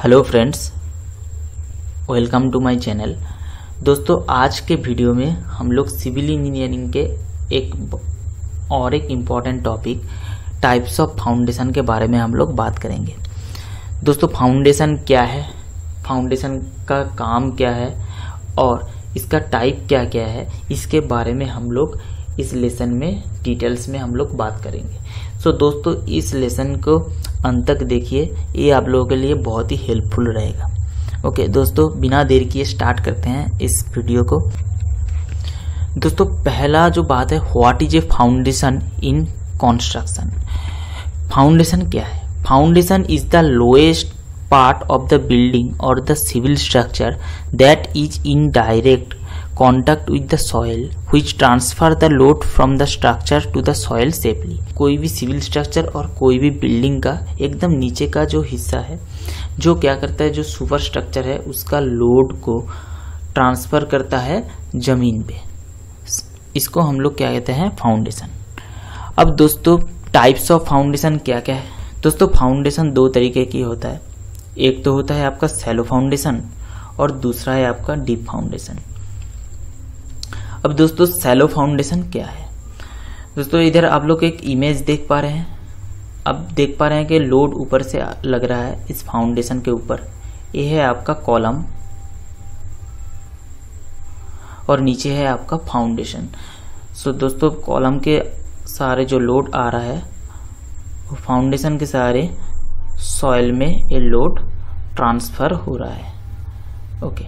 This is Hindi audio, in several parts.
Hello friends, welcome to my channel. दोस्तों, आज के वीडियो में हम लोग सिविल इंजीनियरिंग के एक और एक important topic types of foundation के बारे में हम लोग बात करेंगे। दोस्तों फाउंडेशन क्या है? फाउंडेशन का काम क्या है? और इसका टाइप क्या क्या है? इसके बारे में हम लोग इस लेसन में डिटेल्स में हम लोग बात करेंगे। सो so, दोस्तों इस लेसन को अंत तक देखिए। ये आप लोगों के लिए बहुत ही हेल्पफुल रहेगा। ओके okay, दोस्तों बिना देर किए स्टार्ट करते हैं इस वीडियो को। दोस्तों पहला जो बात है what is a foundation in construction foundation क्या है? Foundation is the lowest part of the building और the civil structure that is direct contact with the soil, which transfer the load from the structure to the soil safely. कोई भी सिविल स्ट्रक्चर और कोई भी बिल्डिंग का एकदम नीचे का जो हिस्सा है, जो क्या करता है, जो सुपर स्ट्रक्चर है, उसका लोड को ट्रांसफ़र करता है ज़मीन पे। इसको हम लोग क्या कहते हैं? फाउंडेशन अब दोस्तों टाइप्स ऑफ़ फाउंडेशन क्या क्या है? दोस्तों फाउंडेशन दो तरीके की होता है। एक तो होता है आपका सेलो फाउंडेशन और दूसरा है आपका डीप फाउंडेशन अब दोस्तों सेलो फाउंडेशन क्या है? दोस्तों, इधर आप लोग एक इमेज देख पा रहे हैं। अब देख पा रहे हैं कि लोड ऊपर से लग रहा है, इस फाउंडेशन के ऊपर। ये है आपका कॉलम और नीचे है आपका फाउंडेशन सो दोस्तों कॉलम के सारे जो लोड आ रहा है, वो फाउंडेशन के सारे सॉयल में ये लोड ट्रांसफ़र हो रहा है। ओके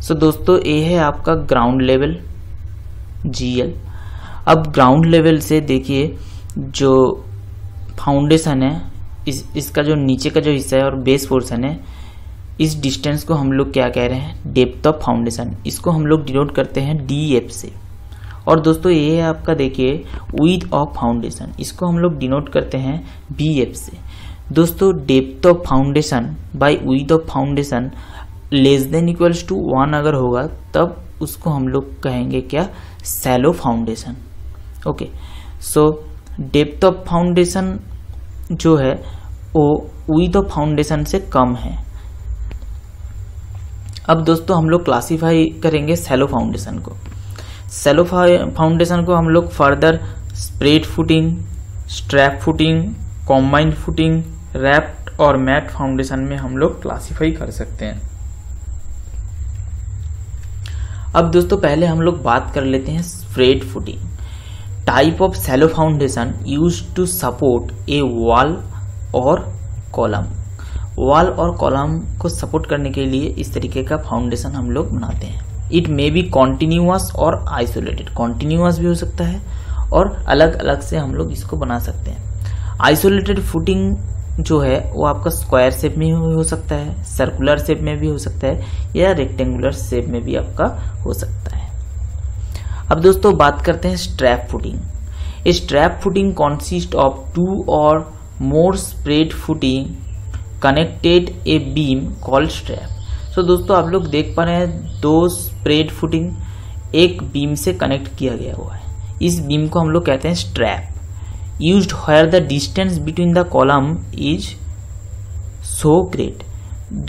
सो दोस्तों, ये है आपका ग्राउंड लेवल जीएल अब ग्राउंड लेवल से देखिए, जो फाउंडेशन है, इस, इसका जो नीचे का जो हिस्सा है और बेस पोर्शन है, इस डिस्टेंस को हम लोग क्या कह रहे हैं? डेप्थ ऑफ़ फाउंडेशन इसको हम लोग डिनोट करते हैं डी एफ़ से। और दोस्तों, ये है आपका देखिए विथ ऑफ़ फाउंडेशन इसको हम लोग डिनोट करते हैं बी एफ़ से। दोस्तों depth of foundation by width of foundation less than equals to one अगर होगा, तब उसको हम लोग कहेंगे क्या? Shallow foundation okay so depth of foundation जो है, वो विथ ऑफ़ फाउंडेशन से कम है. अब दोस्तों हम लोग क्लासीफाई करेंगे सैलो फाउंडेशन को. सैलो फाउंडेशन को हम लोग further spread footing strap footing combined footing raft और मैट फाउंडेशन में हम लोग क्लासीफाई कर सकते हैं. अब दोस्तों, पहले हम लोग बात कर लेते हैं spread footing type of shallow foundation use to support a wall or column wall और कॉलम को सपोर्ट करने के लिए इस तरीके का फाउंडेशन हम लोग बनाते हैं। It may be continuous or isolated continuous भी हो सकता है और अलग अलग से हम लोग इसको बना सकते हैं। आइसोलेटेड फुटिंग जो है, वो आपका स्क्वायर शेप में हो सकता है सर्कुलर शेप में भी हो सकता है, या रेक्टेंगुलर शेप में भी आपका हो सकता है। अब दोस्तों, बात करते हैं strap footing strap footing consist of two or more spread footing connected a beam called strap so दोस्तों, आप लोग देख पा रहे हैं, दो स्प्रेड फुटिंग एक बीम से कनेक्ट किया गया हुआ है। इस बीम को हम लोग कहते हैं strap used where the distance between the column is so great,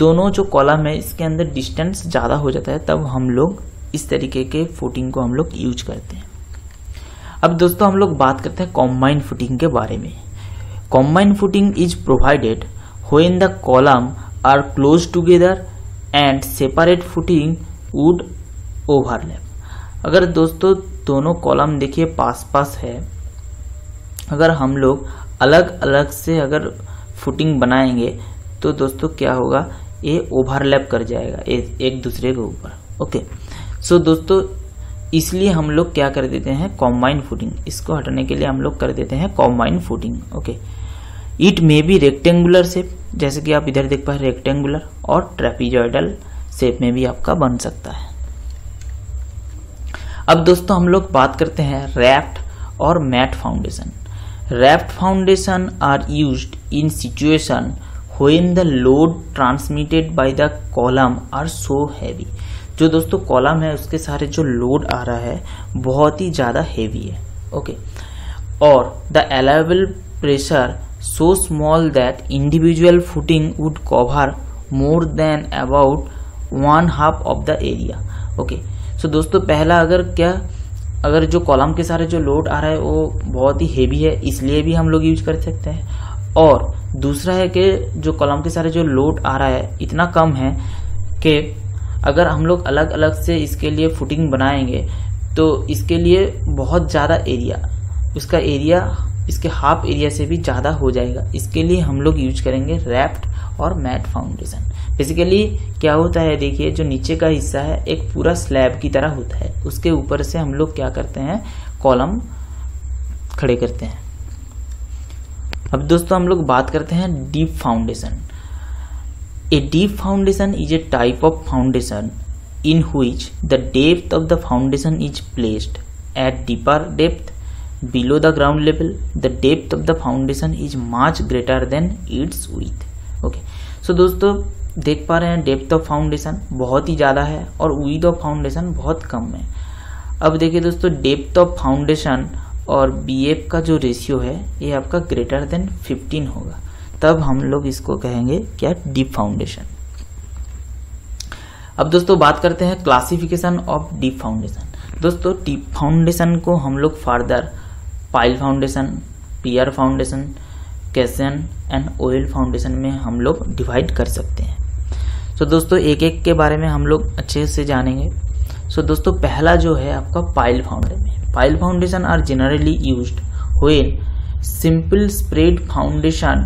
दोनों जो कॉलम है, इसके अंदर डिस्टेंस ज़्यादा हो जाता है, तब हम लोग इस तरीके के फुटिंग को हम लोग यूज़ करते हैं। अब दोस्तों, हम लोग बात करते हैं कॉम्बाइंड फुटिंग के बारे में। कॉम्बाइंड फुटिंग इज़ प्रोवाइडेड हो when the column are close together and separate footing would overlap अगर दोस्तों, दोनों कॉलम देखिए पास पास है अगर हम लोग अलग अलग से अगर फुटिंग बनाएँगे तो दोस्तों क्या होगा? ये ओवरलैप कर जाएगा ए, एक दूसरे के ऊपर ओके सो दोस्तों इसलिए हम लोग क्या कर देते हैं? कॉम्बाइन फुटिंग इसको हटाने के लिए हम लोग कर देते हैं combine footing okay it may be rectangular shape जैसे कि आप इधर देख पाए रेक्टेंगुलर और ट्रेपिजॉइडल शेप में भी आपका बन सकता है। अब दोस्तों हम लोग बात करते हैं raft or mat foundation Raft foundation are use in situation when the load transmitted by the column are so heavy जो दोस्तों कॉलम है, उसके सारे जो लोड आ रहा है, बहुत ही ज़्यादा हैवी है ओके और the allowable pressure so small that individual footing would cover more than about one half of the area okay so दोस्तों, पहला अगर क्या अगर जो कॉलम के सारे जो लोड आ रहा है, वो बहुत ही हेवी है, इसलिए भी हम लोग यूज़ कर सकते हैं। और दूसरा है कि जो कॉलम के सारे जो लोड आ रहा है, इतना कम है कि अगर हम लोग अलग अलग से इसके लिए फुटिंग बनाएँगे तो इसके लिए बहुत ज़्यादा एरिया उसका एरिया इसके हाफ़ एरिया से भी ज़्यादा हो जाएगा। इसके लिए हम लोग यूज़ करेंगे रैप्ड और मैट फाउंडेशन बेसिकली क्या होता है, देखिए, जो नीचे का हिस्सा है, एक पूरा स्लैब की तरह होता है। उसके ऊपर से हम लोग क्या करते हैं कॉलम खड़े करते हैं। अब दोस्तों, हम लोग बात करते हैं deep foundation a deep foundation is a type of foundation in which the depth of the foundation is placed at deeper depth below the ground level, the depth of the foundation is much greater than its width. Okay so, दोस्तों, देख पा रहे हैं डेप्थ ऑफ़ फाउंडेशन बहुत ही ज़्यादा है और विथ ऑफ़ फाउंडेशन बहुत कम है। अब देखिए दोस्तों डेप्थ ऑफ़ फाउंडेशन और बीएफ का जो रेशियो है, ये आपका ग्रेटर देन 15 होगा। तब हम लोग इसको कहेंगे क्या डीप फाउंडेशन अब दोस्तों, बात करते हैं क्लासिफिकेशन ऑफ़ डीप फाउंडेशन दोस्तों डीप फाउंडेशन को हम लोग further pile foundation pier foundation caisson and well foundation में हम लोग डिवाइड कर सकते हैं। सो so, दोस्तों एक एक के बारे में हम लोग अच्छे से जानेंगे। सो so, दोस्तों पहला जो है आपका pile foundation pile foundation are generally use when simple spread foundation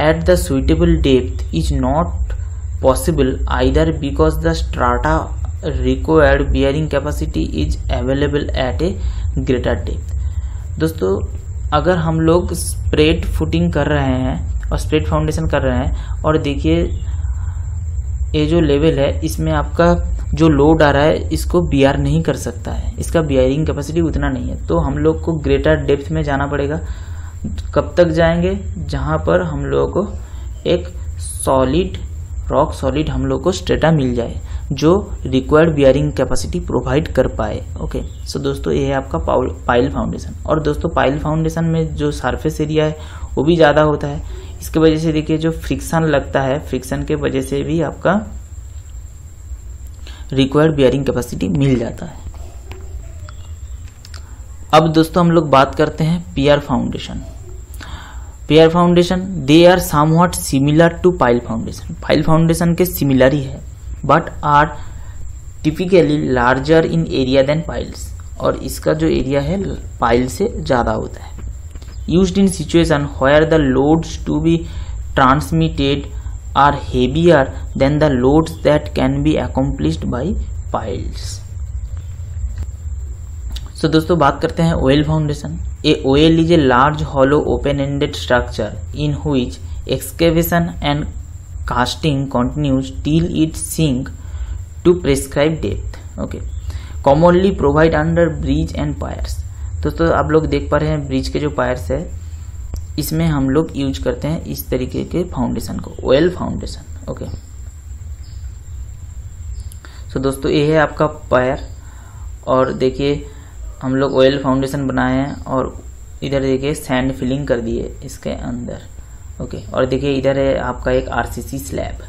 at the suitable depth is not possible either because the strata required bearing capacity is available at a greater depth दोस्तों अगर हम लोग स्प्रेड फुटिंग कर रहे हैं और स्प्रेड फाउंडेशन कर रहे हैं, और देखिए, ये जो लेवल है, इसमें आपका जो लोड आ रहा है, इसको बियर नहीं कर सकता है। इसका बियरिंग कैपेसिटी उतना नहीं है। तो हम लोग को ग्रेटर डेप्थ में जाना पड़ेगा। कब तक जाएँगे? जहाँ पर हम लोगों को एक सॉलिड रॉक सॉलिड हम लोग को स्टेटा मिल जाए। जो रिक्वायर्ड बियरिंग कैपेसिटी प्रोवाइड कर पाए। ओके सो दोस्तों, ये है आपका पाइल फाउंडेशन और दोस्तों पाइल फाउंडेशन में जो सरफेस एरिया है, वो भी ज़्यादा होता है। इसके वजह से देखिए, जो फ्रिक्शन लगता है फ्रिक्शन के वजह से भी आपका रिक्वायर्ड बियरिंग कैपेसिटी मिल जाता है। अब दोस्तों, हम लोग बात करते हैं pier foundation pier foundation they are somewhat similar to pile foundation pile foundation के सिमिलर ही है। But are typically larger in area than piles और इसका जो एरिया है पाइल से ज़्यादा होता है। Use in situation where the loads to be transmitted are heavier than the loads that can be accomplished by piles so दोस्तों, बात करते हैं well foundation a well is a large hollow open ended structure in which excavation and casting continues till it sink to prescribe depth okay commonly provide under bridge and piers दोस्तों, आप लोग देख पा रहे हैं ब्रिज के जो पायर्स है, इसमें हम लोग यूज़ करते हैं इस तरीके के फाउंडेशन को ऑयल फाउंडेशन ओके सो दोस्तों, ये है आपका पायर और देखिए, हम लोग ऑयल फाउंडेशन बनाए हैं और इधर देखिए सैंड फिलिंग कर दिए इसके अंदर. ओके और देखिए इधर है आपका एक आरसीसी स्लैब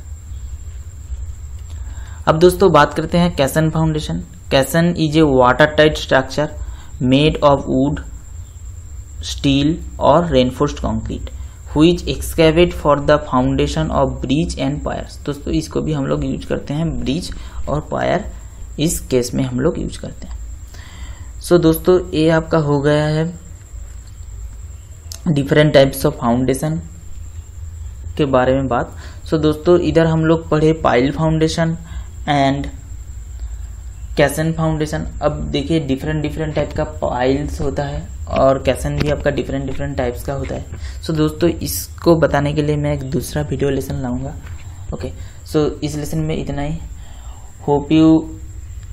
अब दोस्तों बात करते हैं caisson foundation caisson is a water tight structure made of wood steel or reinforced concrete which excavate for the foundation of bridge and piers दोस्तों इसको भी हम लोग यूज़ करते हैं ब्रिज और पायर इस केस में हम लोग यूज़ करते हैं। सो so, दोस्तों ये आपका हो गया है डिफरेंट टाइप्स ऑफ़ फाउंडेशन के बारे में बात। सो so, दोस्तों इधर हम लोग पढ़े pile foundation and caisson foundation. अब देखिए डिफरेंट डिफरेंट टाइप का पाइल्स होता है और कैसन भी आपका डिफरेंट डिफरेंट टाइप्स का होता है। सो so, दोस्तों इसको बताने के लिए मैं एक दूसरा वीडियो लेसन लाऊँगा। ओके सो इस लेसन में इतना ही। Hope you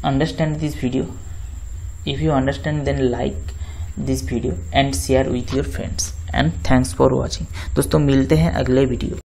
understand this video if you understand then like this video and share with your friends. And thanks for watching दोस्तों मिलते हैं अगले वीडियो